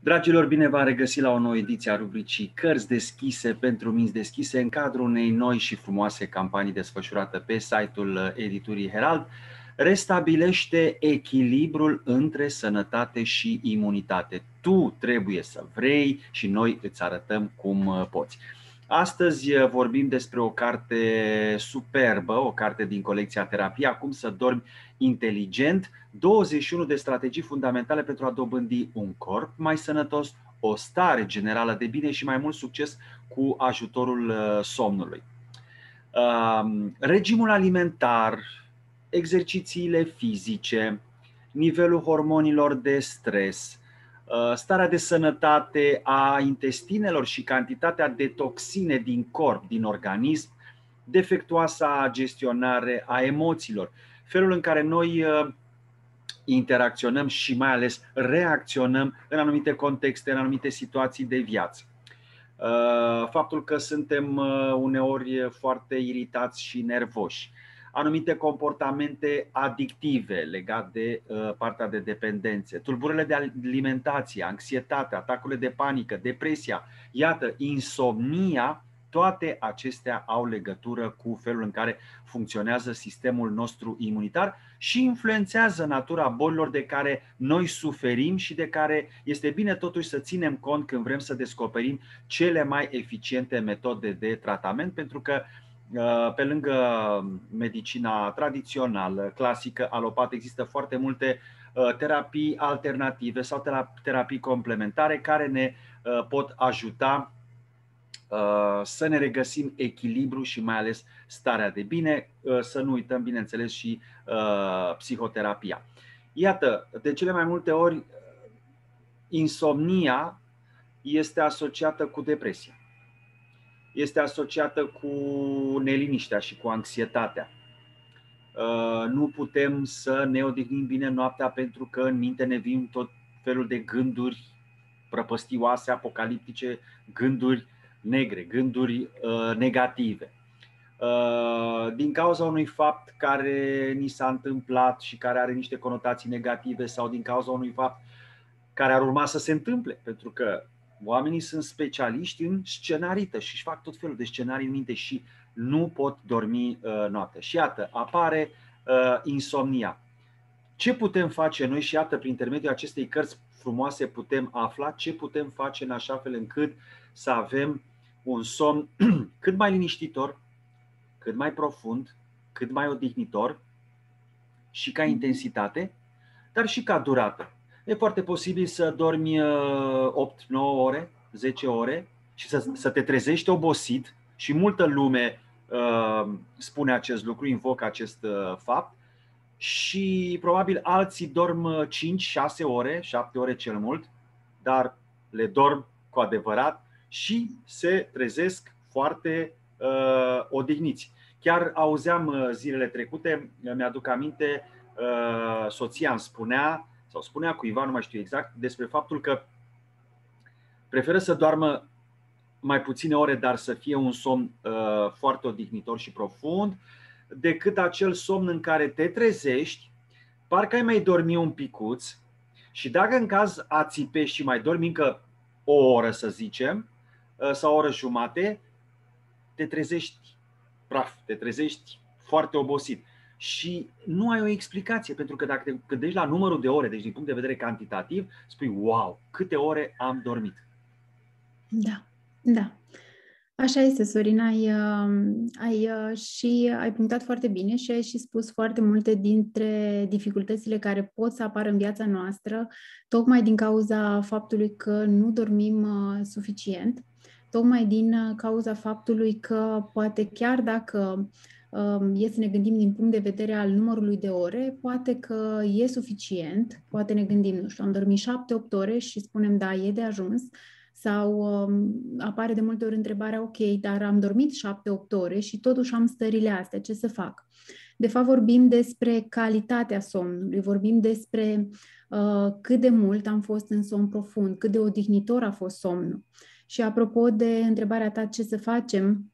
Dragilor, bine v-am regăsit la o nouă ediție a rubricii Cărți deschise pentru minți deschise în cadrul unei noi și frumoase campanii desfășurate pe site-ul editurii Herald. Restabilește echilibrul între sănătate și imunitate. Tu trebuie să vrei și noi îți arătăm cum poți. Astăzi vorbim despre o carte superbă, o carte din colecția Terapia, cum să dormi inteligent, 21 de strategii fundamentale pentru a dobândi un corp mai sănătos, o stare generală de bine și mai mult succes cu ajutorul uh, somnului. Um, regimul alimentar, exercițiile fizice, nivelul hormonilor de stres, uh, starea de sănătate a intestinelor și cantitatea de toxine din corp, din organism, defectuoasa gestionare a emoțiilor, felul în care noi uh, interacționăm și mai ales reacționăm în anumite contexte, în anumite situații de viață. Uh, faptul că suntem uh, uneori foarte iritați și nervoși, anumite comportamente adictive legate de partea de dependențe, tulburile de alimentație, anxietatea, atacurile de panică, depresia, iată, insomnia toate acestea au legătură cu felul în care funcționează sistemul nostru imunitar și influențează natura bolilor de care noi suferim și de care este bine totuși să ținem cont când vrem să descoperim cele mai eficiente metode de tratament, pentru că uh, pe lângă medicina tradițională, clasică, alopată, există foarte multe uh, terapii alternative sau terapii complementare care ne uh, pot ajuta Uh, să ne regăsim echilibru și mai ales starea de bine, uh, să nu uităm, bineînțeles, și uh, psihoterapia. Iată, de cele mai multe ori, insomnia este asociată cu depresia. Este asociată cu neliniștea și cu anxietatea. Nu putem să ne odihnim bine noaptea pentru că în minte ne vin tot felul de gânduri prăpăstioase, apocaliptice, gânduri negre, gânduri uh, negative. Uh, din cauza unui fapt care ni s-a întâmplat și care are niște conotații negative sau din cauza unui fapt care ar urma să se întâmple, pentru că oamenii sunt specialiști în scenarită și își fac tot felul de scenarii în minte și nu pot dormi uh, noaptea. Și iată, apare uh, insomnia. Ce putem face noi și iată, prin intermediul acestei cărți frumoase putem afla ce putem face în așa fel încât să avem un somn cât mai liniștitor, cât mai profund, cât mai odihnitor și ca intensitate, dar și ca durată. E foarte posibil să dormi 8-9 uh, ore, 10 ore și să, să te trezești obosit și multă lume uh, spune acest lucru, invocă acest uh, fapt și probabil alții dorm 5-6 ore, 7 ore cel mult, dar le dorm cu adevărat și se trezesc foarte uh, odihniți. Chiar auzeam uh, zilele trecute, mi-aduc aminte, uh, soția îmi spunea, sau spunea cuiva, nu mai știu exact, despre faptul că preferă să doarmă mai puține ore, dar să fie un somn uh, foarte odihnitor și profund, decât acel somn în care te trezești, parcă ai mai dormi un picuț și dacă în caz ațipești și mai dormi încă o oră, să zicem, Uh, sau o oră jumate, te trezești praf, te trezești foarte obosit. Și nu ai o explicație, pentru că dacă te gândești la numărul de ore, deci din punct de vedere cantitativ, spui, wow, câte ore am dormit. Da, da. Așa este, Sorina, ai, uh, ai uh, și ai punctat foarte bine și ai și spus foarte multe dintre dificultățile care pot să apară în viața noastră, tocmai din cauza faptului că nu dormim suficient tocmai din uh, cauza faptului că poate chiar dacă um, e să ne gândim din punct de vedere al numărului de ore, poate că e suficient, poate ne gândim, nu știu, am dormit șapte-opt ore și spunem, da, e de ajuns, sau um, apare de multe ori întrebarea, ok, dar am dormit șapte-opt ore și totuși am stările astea, ce să fac? De fapt, vorbim despre calitatea somnului, vorbim despre uh, cât de mult am fost în somn profund, cât de odihnitor a fost somnul. Și apropo de întrebarea ta ce să facem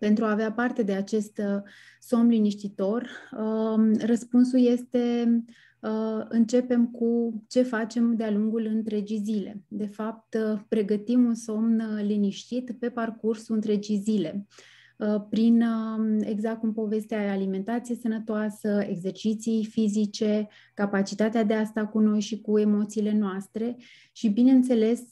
pentru a avea parte de acest uh, somn liniștitor, um, răspunsul este uh, începem cu ce facem de-a lungul întregii zile. De fapt, uh, pregătim un somn liniștit pe parcursul întregii zile prin, um, exact cum povestea alimentație sănătoasă, exerciții fizice, capacitatea de a sta cu noi și cu emoțiile noastre și, bineînțeles,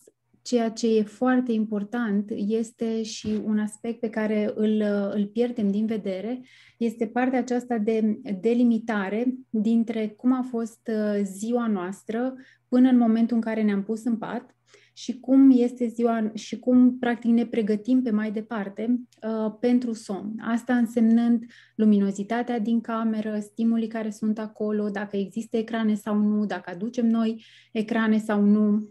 Ceea ce e foarte important este și un aspect pe care îl, îl pierdem din vedere, este partea aceasta de delimitare dintre cum a fost uh, ziua noastră până în momentul în care ne-am pus în pat și cum este ziua și cum practic ne pregătim pe mai departe uh, pentru somn. Asta însemnând luminozitatea din cameră, stimulii care sunt acolo, dacă există ecrane sau nu, dacă aducem noi ecrane sau nu,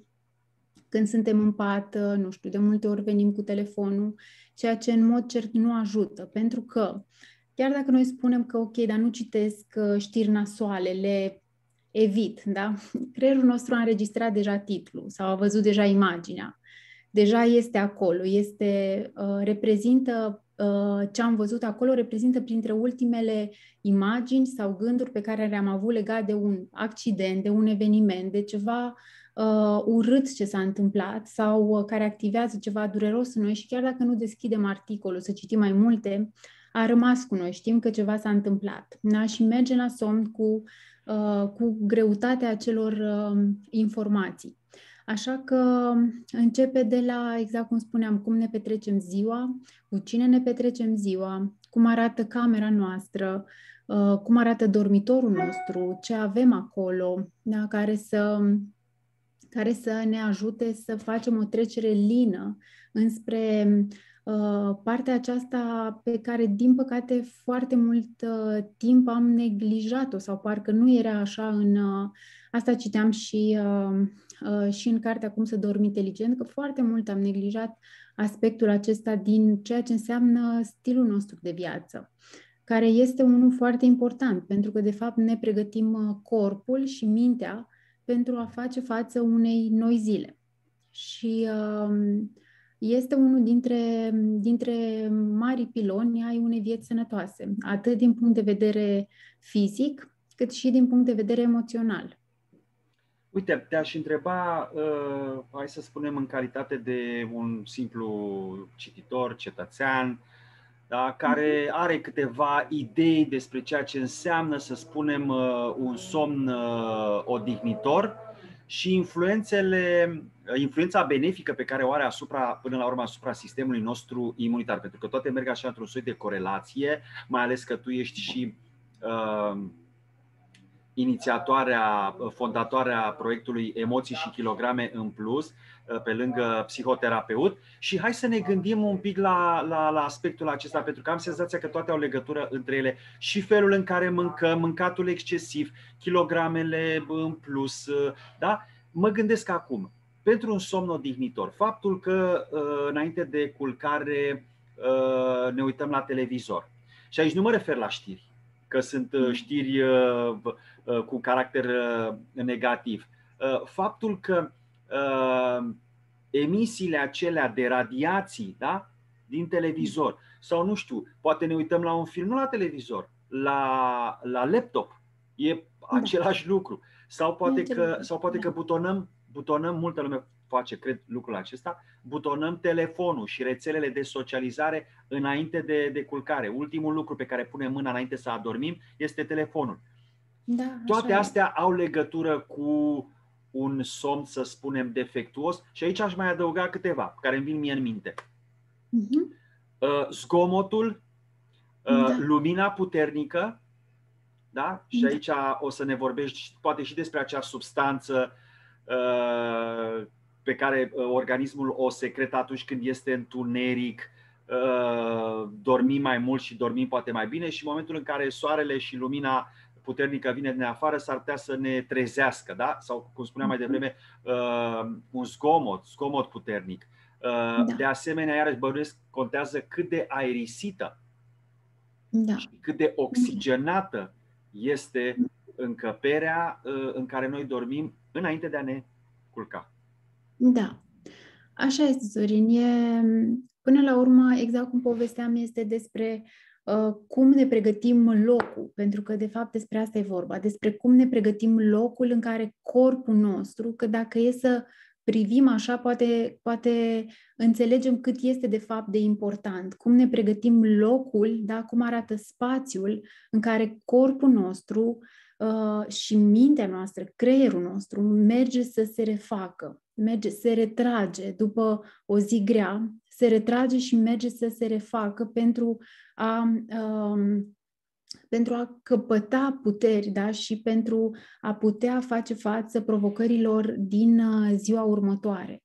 când suntem în pat, uh, nu știu, de multe ori venim cu telefonul, ceea ce în mod cert nu ajută, pentru că chiar dacă noi spunem că ok, dar nu citesc uh, știri nasoale, le evit, da? Creierul nostru a înregistrat deja titlul sau a văzut deja imaginea. Deja este acolo, este, uh, reprezintă uh, ce am văzut acolo, reprezintă printre ultimele imagini sau gânduri pe care le-am avut legat de un accident, de un eveniment, de ceva uh, urât ce s-a întâmplat sau uh, care activează ceva dureros în noi și chiar dacă nu deschidem articolul să citim mai multe, a rămas cu noi, știm că ceva s-a întâmplat. Da? Și merge la somn cu, uh, cu greutatea acelor uh, informații. Așa că începe de la, exact cum spuneam, cum ne petrecem ziua, cu cine ne petrecem ziua, cum arată camera noastră, uh, cum arată dormitorul nostru, ce avem acolo, da, care să care să ne ajute să facem o trecere lină înspre uh, partea aceasta pe care, din păcate, foarte mult uh, timp am neglijat-o sau parcă nu era așa în... Uh, asta citeam și, uh, uh, și în cartea Cum să dormi inteligent, că foarte mult am neglijat aspectul acesta din ceea ce înseamnă stilul nostru de viață care este unul foarte important, pentru că, de fapt, ne pregătim uh, corpul și mintea pentru a face față unei noi zile. Și uh, este unul dintre, dintre mari piloni ai unei vieți sănătoase, atât din punct de vedere fizic, cât și din punct de vedere emoțional. Uite, te-aș întreba, uh, hai să spunem în calitate de un simplu cititor, cetățean, da, care mhm. are câteva idei despre ceea ce înseamnă, să spunem, uh, un somn uh, odihnitor și influențele, uh, influența benefică pe care o are asupra, până la urmă asupra sistemului nostru imunitar, pentru că toate merg așa într-un soi de corelație, mai ales că tu ești și uh, inițiatoarea, fondatoarea proiectului Emoții și kilograme în plus, Uh, pe lângă psihoterapeut și hai să ne gândim un pic la, la, la aspectul acesta, pentru că am senzația că toate au legătură între ele și felul în care mâncăm, mâncatul excesiv, kilogramele în plus, uh, da? Mă gândesc acum, pentru un somn odihnitor, faptul că uh, înainte de culcare ne uităm la televizor. Și aici nu mă refer la știri, că sunt știri cu caracter negativ. Faptul că uh, emisiile acelea de radiații da? din televizor sau nu știu, poate ne uităm la un film, nu la televizor, la, la laptop, e da. același da. lucru. Sau poate, că, sau poate că butonăm, butonăm, multă lume face, cred, lucrul acesta, butonăm telefonul și rețelele de socializare înainte de, de culcare. Ultimul lucru pe care punem mâna înainte să adormim este telefonul. Da, Toate astea e. au legătură cu un somn, să spunem, defectuos și aici aș mai adăuga câteva care îmi vin mie în minte. Uh-huh. Zgomotul, uh, da. lumina puternică, da? Și da. aici o să ne vorbești poate și despre acea substanță uh, pe care organismul o secretă atunci când este întuneric, dormim mai mult și dormim poate mai bine și în momentul în care soarele și lumina puternică vine din afară, s-ar putea să ne trezească, da? Sau, cum spuneam mai devreme, uh, un zgomot, zgomot puternic. Uh, da. De asemenea, iarăși bănuiesc, contează cât de aerisită da. și cât de oxigenată este încăperea uh, în care noi dormim înainte de a ne culca. Da. Așa este, Zorin. E, până la urmă, exact cum povesteam, este despre uh, cum ne pregătim locul, pentru că de fapt despre asta e vorba, despre cum ne pregătim locul în care corpul nostru, că dacă e să privim așa, poate, poate înțelegem cât este de fapt de important, cum ne pregătim locul, da? cum arată spațiul în care corpul nostru uh, și mintea noastră, creierul nostru, merge să se refacă, merge, se retrage după o zi grea, se retrage și merge să se refacă pentru a uh, pentru a căpăta puteri da? și pentru a putea face față provocărilor din uh, ziua următoare.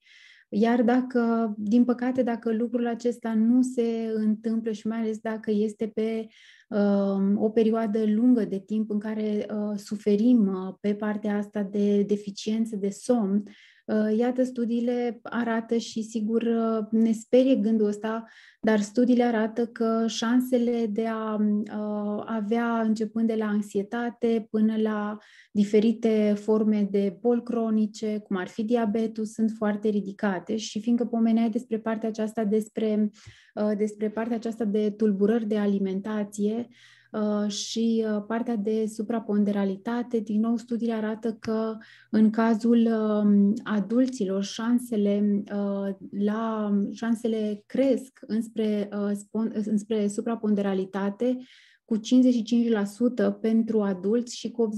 Iar dacă, din păcate, dacă lucrul acesta nu se întâmplă și mai ales dacă este pe uh, o perioadă lungă de timp în care uh, suferim uh, pe partea asta de deficiență de somn, Uh, iată, studiile arată și sigur uh, ne sperie gândul ăsta, dar studiile arată că șansele de a uh, avea, începând de la anxietate până la diferite forme de boli cronice, cum ar fi diabetul, sunt foarte ridicate. Și fiindcă pomeneai despre partea aceasta, despre, despre partea aceasta de tulburări de alimentație, Uh, și uh, partea de supraponderalitate, din nou studiile arată că în cazul um, adulților șansele uh, la șansele cresc înspre, înspre supraponderalitate cu 55% pentru adulți și cu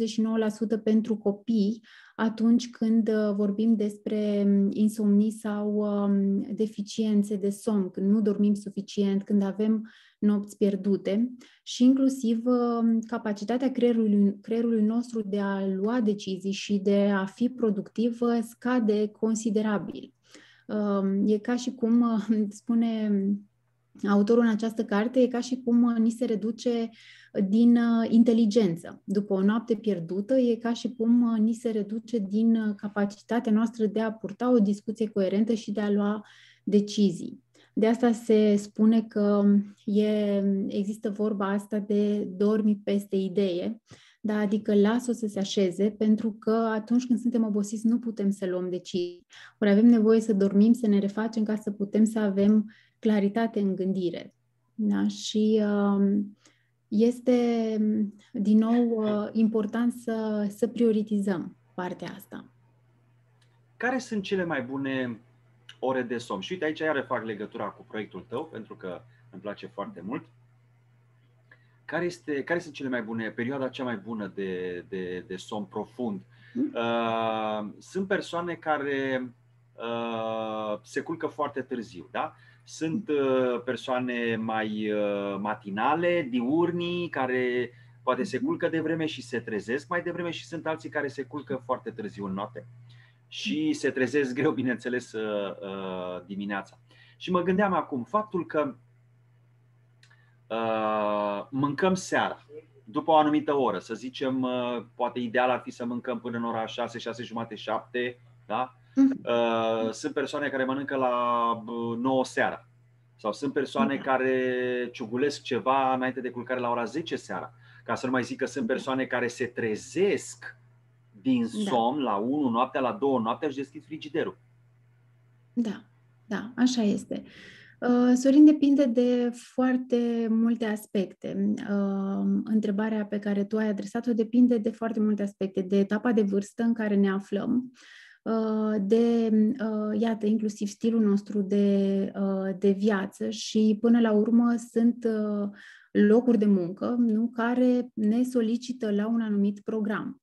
89% pentru copii atunci când vorbim despre um, insomnii sau um, deficiențe de somn, când nu dormim suficient, când avem nopți pierdute și inclusiv um, capacitatea creierului, creierului nostru de a lua decizii și de a fi productiv uh, scade considerabil. Um, e ca și cum, uh, spune autorul în această carte, e ca și cum uh, ni se reduce din inteligență. După o noapte pierdută, e ca și cum ni se reduce din capacitatea noastră de a purta o discuție coerentă și de a lua decizii. De asta se spune că e, există vorba asta de dormi peste idee, da, adică las-o să se așeze, pentru că atunci când suntem obosiți nu putem să luăm decizii. Ori avem nevoie să dormim, să ne refacem ca să putem să avem claritate în gândire. Da? Și uh, este, din nou, uh, important să, să prioritizăm partea asta. Care sunt cele mai bune ore de somn. Și uite, aici iară fac legătura cu proiectul tău, pentru că îmi place foarte mult. Care, este, care sunt cele mai bune, perioada cea mai bună de, de, de somn profund? Hmm? Uh, sunt persoane care uh, se culcă foarte târziu, da? Sunt uh, persoane mai uh, matinale, diurnii, care poate se hmm. culcă de vreme și se trezesc mai devreme și sunt alții care se culcă foarte târziu în noapte și se trezesc greu, bineînțeles, uh, uh, dimineața. Și mă gândeam acum, faptul că uh, mâncăm seara, după o anumită oră, să zicem, poate ideal ar fi să mâncăm până în ora 6, 6 jumate, 7, da? Mhm. Sunt persoane care mănâncă la 9 seara. Sau sunt persoane da. care ciugulesc ceva înainte de culcare la ora 10 seara. Ca să nu mai zic că sunt persoane care se trezesc din da. somn da. la 1 noaptea, la 2 noaptea și deschid frigiderul. Da, da, așa este. Uh, Sorin, depinde de foarte multe aspecte. Uh, întrebarea pe care tu ai adresat-o depinde de foarte multe aspecte, de etapa de vârstă în care ne aflăm, uh, de, iată, inclusiv stilul nostru de, de viață și, până la urmă, sunt locuri de muncă nu, care ne solicită la un anumit program.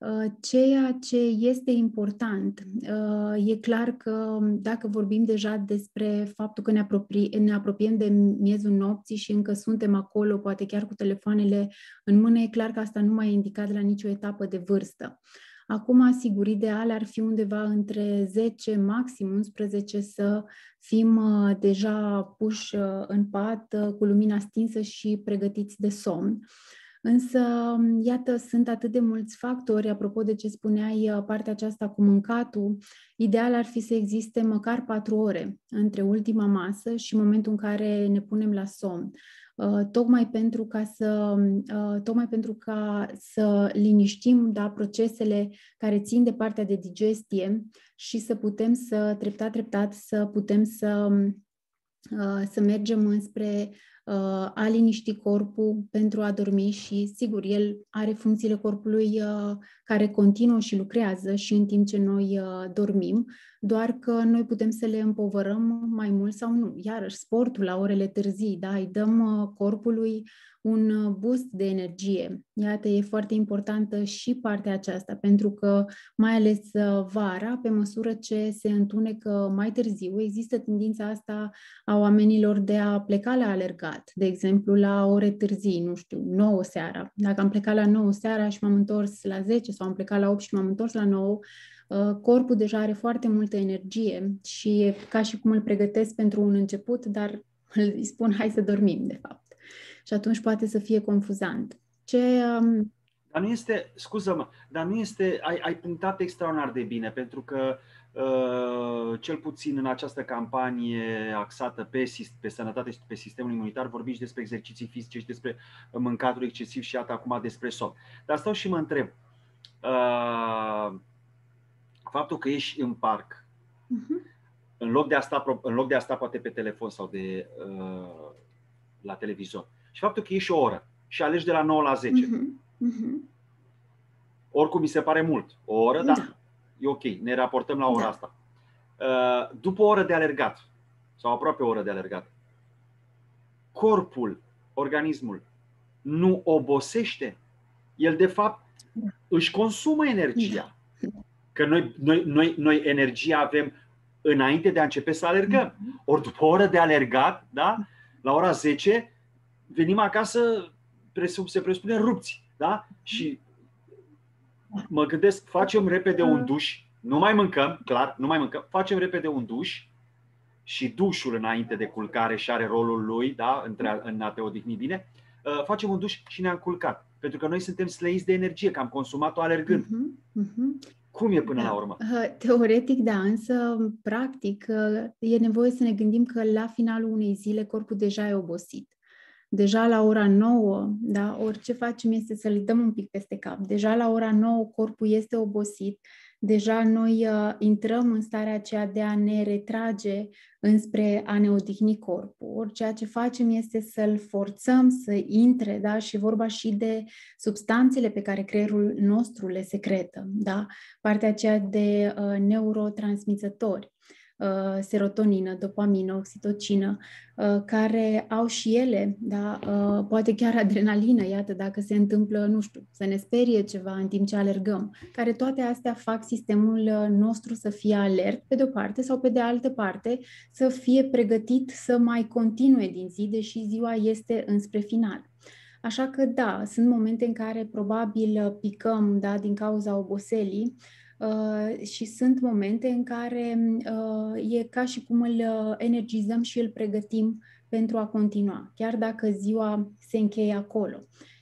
Uh, ceea ce este important, uh, e clar că dacă vorbim deja despre faptul că ne, apropie, ne apropiem de miezul nopții și încă suntem acolo, poate chiar cu telefoanele în mână, e clar că asta nu mai e indicat la nicio etapă de vârstă. Acum, sigur, ideal ar fi undeva între 10, maxim 11 să fim uh, deja puși în pat cu lumina stinsă și pregătiți de somn. Însă, iată, sunt atât de mulți factori, apropo de ce spuneai, uh, partea aceasta cu mâncatul, ideal ar fi să existe măcar patru ore între ultima masă și momentul în care ne punem la somn. Uh, tocmai pentru ca să, uh, tocmai pentru ca să liniștim da, procesele care țin de partea de digestie și să putem să, treptat, treptat, să putem să, să mergem înspre uh, a liniști corpul pentru a dormi și, sigur, el are funcțiile corpului uh, care continuă și lucrează și în timp ce noi uh, dormim, doar că noi putem să le împovărăm mai mult sau nu. Iarăși, sportul la orele târzii, da, îi dăm uh, corpului un uh, boost de energie. Iată, e foarte importantă și partea aceasta, pentru că, mai ales uh, vara, pe măsură ce se întunecă mai târziu, există tendința asta a oamenilor de a pleca la alergat, de exemplu, la ore târzii, nu știu, 9 seara. Dacă am plecat la 9 seara și m-am întors la 10 sau am plecat la 8 și m-am întors la 9, uh, corpul deja are foarte multă energie și e ca și cum îl pregătesc pentru un început, dar îi spun hai să dormim, de fapt și atunci poate să fie confuzant. Ce, um... Dar nu este, scuză-mă, dar nu este, ai, ai punctat extraordinar de bine, pentru că uh, cel puțin în această campanie axată pe, pe sănătate și pe sistemul imunitar, vorbim și despre exerciții fizice și despre mâncatul excesiv și iată acum despre somn. Dar stau și mă întreb, uh, faptul că ești în parc, uh-huh. în, loc de a sta, în loc de a sta poate pe telefon sau de uh, la televizor, și faptul că ieși o oră și alegi de la 9 la 10. Uh-huh. Uh-huh. Oricum mi se pare mult. O oră, da. da. E ok, ne raportăm la ora da. asta. Uh, după o oră de alergat, sau aproape o oră de alergat, corpul, organismul, nu obosește. El, de fapt, da. își consumă energia. Da. Că noi, noi, noi, noi energia avem înainte de a începe să alergăm. Mhm. Ori după o oră de alergat, da? la ora 10, venim acasă, se presupune rupți. Da? Și mă gândesc, facem repede un duș, nu mai mâncăm, clar, nu mai mâncăm, facem repede un duș și dușul înainte de culcare și are rolul lui, da, între, în a te odihni bine, uh, facem un duș și ne-am culcat. Pentru că noi suntem sleiți de energie, că am consumat-o alergând. Uh-huh, uh-huh. Cum e până da. la urmă? Uh, teoretic, da, însă, practic, uh, e nevoie să ne gândim că la finalul unei zile corpul deja e obosit deja la ora 9, da, orice facem este să-l dăm un pic peste cap. Deja la ora 9 corpul este obosit, deja noi uh, intrăm în starea aceea de a ne retrage înspre a ne odihni corpul. Ori ceea ce facem este să-l forțăm să intre, da, și vorba și de substanțele pe care creierul nostru le secretă, da, partea aceea de uh, neurotransmițători. Uh, serotonină, dopamină, oxitocină, uh, care au și ele, da, uh, poate chiar adrenalină, iată, dacă se întâmplă, nu știu, să ne sperie ceva în timp ce alergăm, care toate astea fac sistemul nostru să fie alert, pe de o parte, sau pe de altă parte, să fie pregătit să mai continue din zi, deși ziua este înspre final. Așa că da, sunt momente în care probabil picăm da, din cauza oboselii, Uh, și sunt momente în care uh, e ca și cum îl uh, energizăm și îl pregătim pentru a continua, chiar dacă ziua se încheie acolo.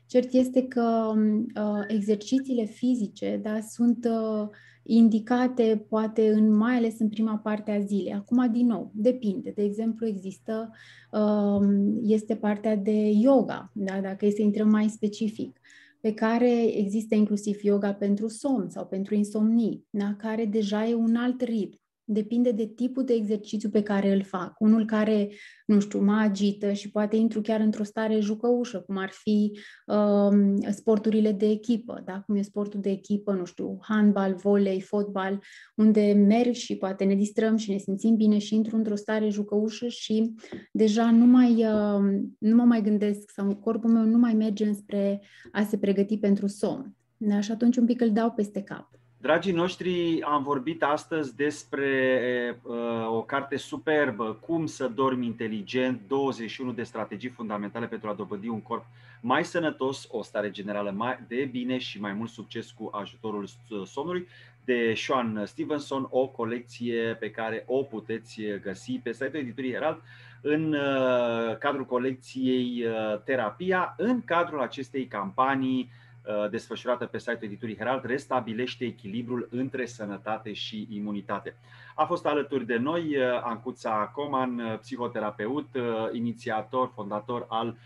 Cert este că uh, exercițiile fizice da, sunt uh, indicate poate în, mai ales în prima parte a zilei. Acum, din nou, depinde. De exemplu, există, uh, este partea de yoga, da, dacă este să intrăm mai specific pe care există inclusiv yoga pentru somn sau pentru insomnii, da? care deja e un alt ritm depinde de tipul de exercițiu pe care îl fac. Unul care, nu știu, mă agită și poate intru chiar într-o stare jucăușă, cum ar fi um, sporturile de echipă, da? cum e sportul de echipă, nu știu, handbal, volei, fotbal, unde merg și poate ne distrăm și ne simțim bine și intru într-o stare jucăușă și deja nu mai, uh, nu mă mai gândesc sau corpul meu nu mai merge înspre a se pregăti pentru somn. Da? Și atunci un pic îl dau peste cap. Dragii noștri, am vorbit astăzi despre uh, o carte superbă, Cum să dormi inteligent, 21 de strategii fundamentale pentru a dobândi un corp mai sănătos, o stare generală mai de bine și mai mult succes cu ajutorul somnului, de Sean Stevenson, o colecție pe care o puteți găsi pe site-ul editurii Herald în uh, cadrul colecției uh, Terapia, în cadrul acestei campanii Uh, desfășurată pe site-ul editurii Herald restabilește echilibrul între sănătate și imunitate. A fost alături de noi uh, Ancuța Coman, uh, psihoterapeut, inițiator, fondator al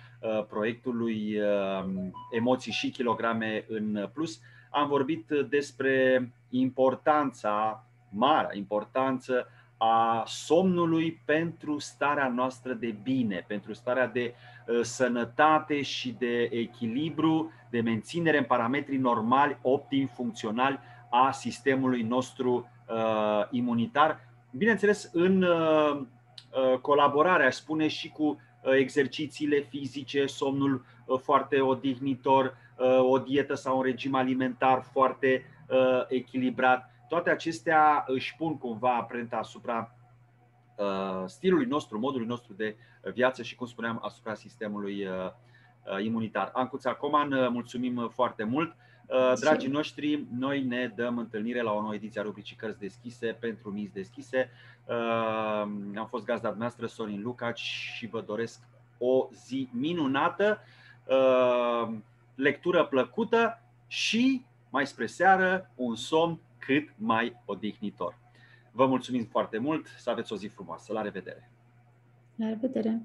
proiectului Emoții și kilograme în plus. Am vorbit despre importanța, marea importanță a somnului pentru starea noastră de bine, pentru starea de uh, sănătate și de echilibru, de menținere în parametrii normali, optimi, funcționali a sistemului nostru uh, imunitar. Bineînțeles, în uh, uh, colaborare, aș spune, și cu uh, exercițiile fizice, somnul uh, foarte odihnitor, uh, o dietă sau un regim alimentar foarte uh, echilibrat toate acestea își pun cumva amprenta asupra uh, stilului nostru, modului nostru de viață și, cum spuneam, asupra sistemului uh, uh, imunitar. Ancuța Coman, mulțumim foarte mult! Dragii noștri, noi ne dăm întâlnire la o nouă ediție a rubricii Cărți deschise pentru miți deschise. Am fost gazda noastră, Sorin Lucaci, și vă doresc o zi minunată, lectură plăcută și, mai spre seară, un somn cât mai odihnitor. Vă mulțumim foarte mult, să aveți o zi frumoasă. La revedere! La revedere!